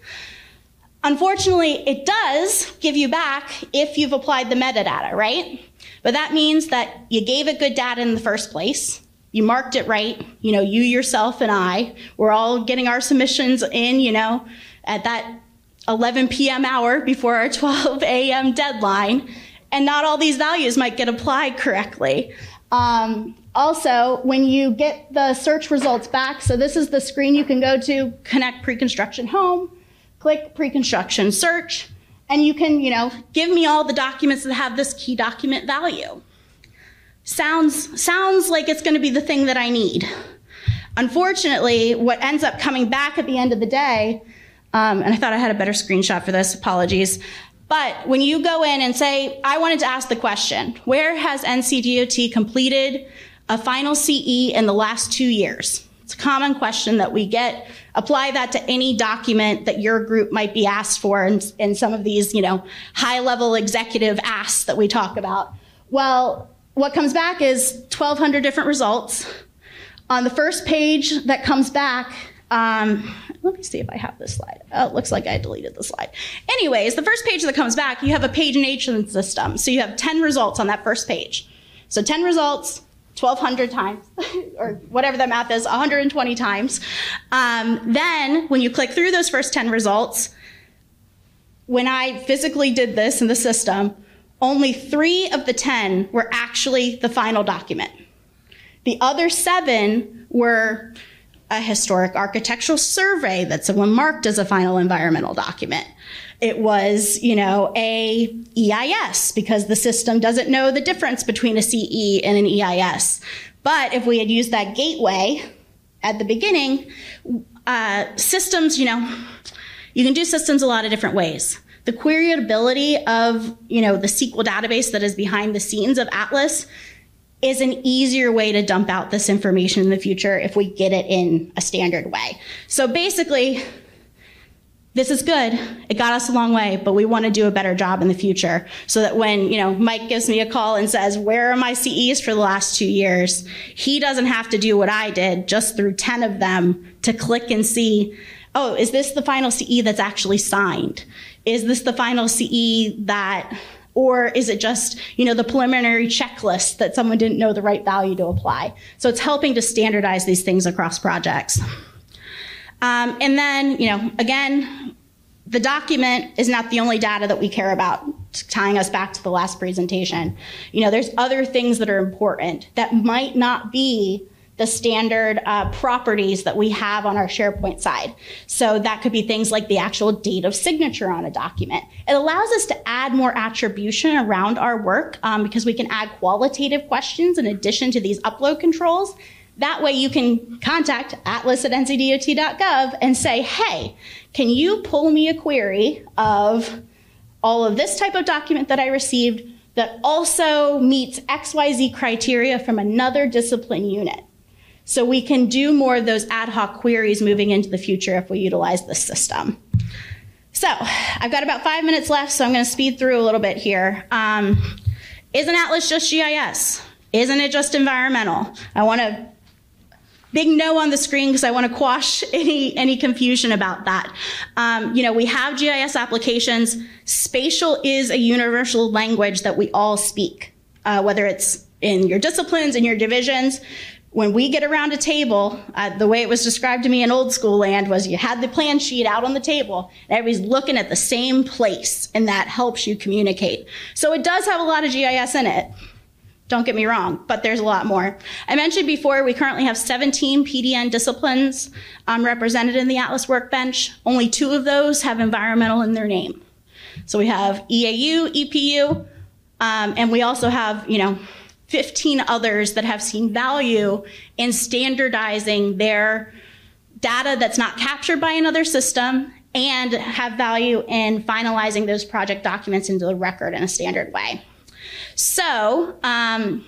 Unfortunately, it does give you back if you've applied the metadata, right? But that means that you gave it good data in the first place. You marked it right. You know, you yourself and I, we're all getting our submissions in, you know, at that 11 p.m. hour before our 12 a.m. deadline. And not all these values might get applied correctly. Um, also, when you get the search results back, so this is the screen you can go to, connect pre-construction home, click pre-construction search, and you can, you know, give me all the documents that have this key document value. Sounds, sounds like it's going to be the thing that I need. Unfortunately, what ends up coming back at the end of the day, um, and I thought I had a better screenshot for this, apologies. But when you go in and say, I wanted to ask the question, where has NCDOT completed a final CE in the last two years? It's a common question that we get. Apply that to any document that your group might be asked for in, in some of these, you know, high level executive asks that we talk about. Well, what comes back is 1,200 different results. On the first page that comes back, um, let me see if I have this slide. Oh, it looks like I deleted the slide. Anyways, the first page that comes back, you have a page pagination system. So you have 10 results on that first page. So 10 results, 1,200 times, or whatever the math is, 120 times. Um, then, when you click through those first 10 results, when I physically did this in the system, only three of the 10 were actually the final document. The other seven were a historic architectural survey that someone marked as a final environmental document. It was, you know, a EIS because the system doesn't know the difference between a CE and an EIS. But if we had used that gateway at the beginning, uh, systems, you know, you can do systems a lot of different ways. The queryability of, you know, the SQL database that is behind the scenes of Atlas is an easier way to dump out this information in the future if we get it in a standard way. So basically, this is good. It got us a long way, but we want to do a better job in the future so that when, you know, Mike gives me a call and says, where are my CEs for the last two years? He doesn't have to do what I did just through 10 of them to click and see, oh, is this the final CE that's actually signed? Is this the final CE that Or is it just, you know, the preliminary checklist that someone didn't know the right value to apply? So it's helping to standardize these things across projects. Um, and then, you know, again, the document is not the only data that we care about, tying us back to the last presentation. You know, there's other things that are important that might not be the standard uh, properties that we have on our SharePoint side. So that could be things like the actual date of signature on a document. It allows us to add more attribution around our work um, because we can add qualitative questions in addition to these upload controls. That way you can contact atlas at ncdot.gov and say, hey, can you pull me a query of all of this type of document that I received that also meets XYZ criteria from another discipline unit? So we can do more of those ad hoc queries moving into the future if we utilize this system. So I've got about five minutes left, so I'm going to speed through a little bit here. Um, isn't Atlas just GIS? Isn't it just environmental? I want to big no on the screen because I want to quash any any confusion about that. Um, you know, we have GIS applications. Spatial is a universal language that we all speak, uh, whether it's in your disciplines, in your divisions when we get around a table, uh, the way it was described to me in old school land was you had the plan sheet out on the table and everybody's looking at the same place and that helps you communicate. So it does have a lot of GIS in it. Don't get me wrong, but there's a lot more. I mentioned before we currently have 17 PDN disciplines um, represented in the Atlas Workbench. Only two of those have environmental in their name. So we have EAU, EPU, um, and we also have, you know, 15 others that have seen value in standardizing their data that's not captured by another system and have value in finalizing those project documents into the record in a standard way. So, um,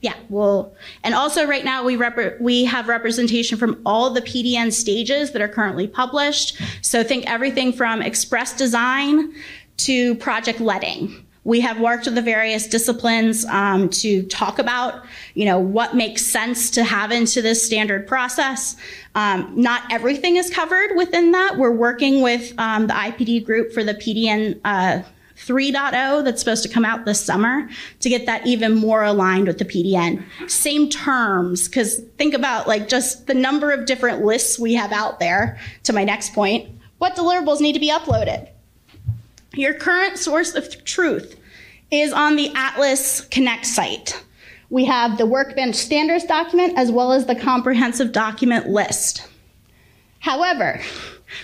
yeah, well, and also right now we rep- we have representation from all the PDN stages that are currently published. So think everything from express design to project letting. We have worked with the various disciplines um, to talk about, you know, what makes sense to have into this standard process. Um, not everything is covered within that. We're working with um, the IPD group for the PDN uh, 3.0 that's supposed to come out this summer to get that even more aligned with the PDN. Same terms, because think about like just the number of different lists we have out there. To my next point, what deliverables need to be uploaded? Your current source of truth is on the Atlas Connect site. We have the Workbench standards document as well as the comprehensive document list. However,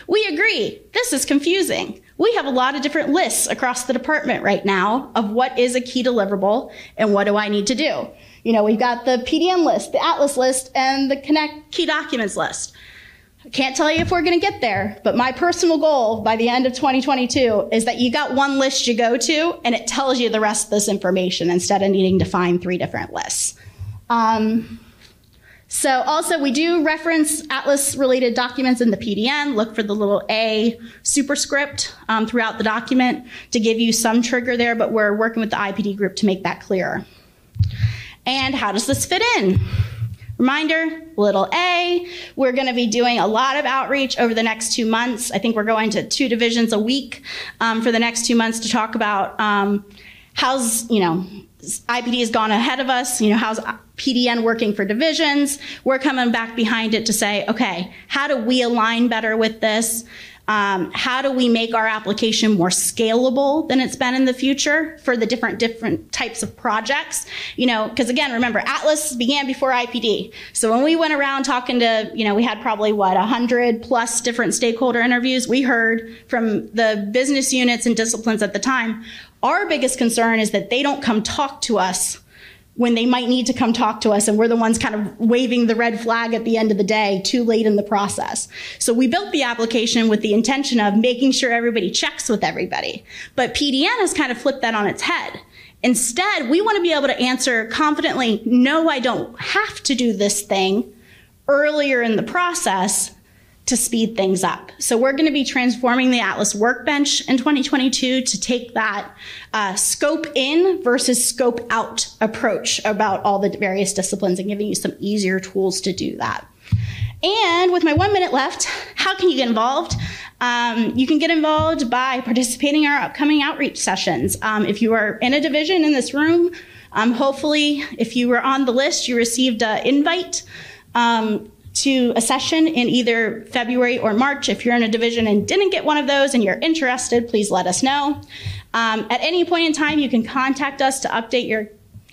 we agree this is confusing. We have a lot of different lists across the department right now of what is a key deliverable and what do I need to do. You know, we've got the PDM list, the Atlas list, and the Connect key documents list. I can't tell you if we're going to get there, but my personal goal by the end of 2022 is that you got one list you go to and it tells you the rest of this information instead of needing to find three different lists. Um, so also we do reference Atlas related documents in the PDN. Look for the little A superscript um, throughout the document to give you some trigger there, but we're working with the IPD group to make that clearer. And how does this fit in? Reminder, little a, we're going to be doing a lot of outreach over the next two months. I think we're going to two divisions a week um, for the next two months to talk about um, how's, you know, IPD has gone ahead of us, you know, how's PDN working for divisions. We're coming back behind it to say, okay, how do we align better with this? Um, how do we make our application more scalable than it's been in the future for the different different types of projects? You know, because again, remember Atlas began before IPD. So when we went around talking to, you know, we had probably what a hundred plus different stakeholder interviews. We heard from the business units and disciplines at the time. Our biggest concern is that they don't come talk to us when they might need to come talk to us and we're the ones kind of waving the red flag at the end of the day too late in the process. So we built the application with the intention of making sure everybody checks with everybody. But PDN has kind of flipped that on its head. Instead, we want to be able to answer confidently, no, I don't have to do this thing earlier in the process to speed things up. So we're going to be transforming the Atlas Workbench in 2022 to take that uh, scope in versus scope out approach about all the various disciplines and giving you some easier tools to do that. And with my one minute left, how can you get involved? Um, you can get involved by participating in our upcoming outreach sessions. Um, if you are in a division in this room, um, hopefully, if you were on the list, you received an invite um, to a session in either February or March. If you're in a division and didn't get one of those and you're interested, please let us know. Um, at any point in time, you can contact us to update your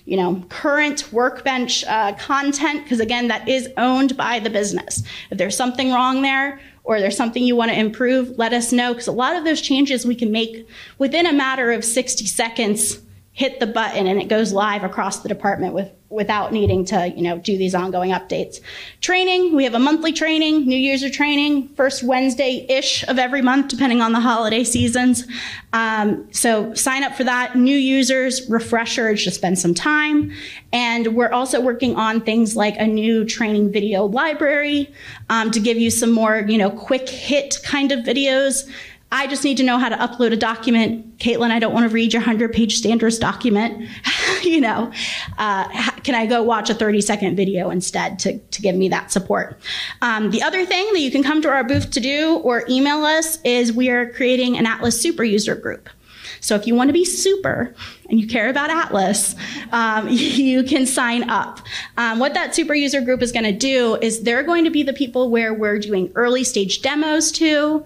you know, current workbench uh, content, because again, that is owned by the business. If there's something wrong there or there's something you want to improve, let us know, because a lot of those changes we can make within a matter of 60 seconds hit the button and it goes live across the department with, without needing to, you know, do these ongoing updates. Training, we have a monthly training, new user training, first Wednesday-ish of every month, depending on the holiday seasons. Um, so sign up for that. New users, refreshers, just spend some time. And we're also working on things like a new training video library um, to give you some more, you know, quick hit kind of videos I just need to know how to upload a document. Caitlin, I don't want to read your 100 page standards document. you know, uh, can I go watch a 30 second video instead to, to give me that support? Um, the other thing that you can come to our booth to do or email us is we are creating an Atlas super user group. So if you want to be super and you care about Atlas, um, you can sign up. Um, what that super user group is going to do is they're going to be the people where we're doing early stage demos to,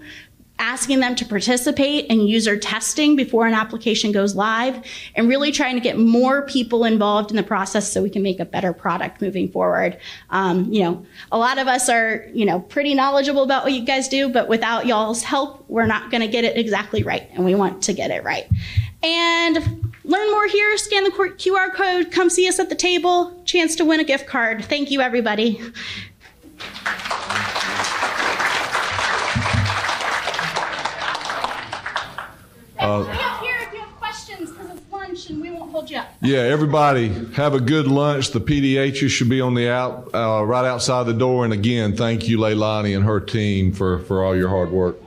asking them to participate in user testing before an application goes live and really trying to get more people involved in the process so we can make a better product moving forward. Um, you know a lot of us are you know pretty knowledgeable about what you guys do but without y'all's help we're not going to get it exactly right and we want to get it right. And learn more here scan the qr code come see us at the table. Chance to win a gift card. Thank you everybody Uh, here if you have questions because it's lunch and we won't hold you up. Yeah, everybody have a good lunch. The PDHs should be on the out, uh, right outside the door. And again, thank you, Leilani and her team for, for all your hard work.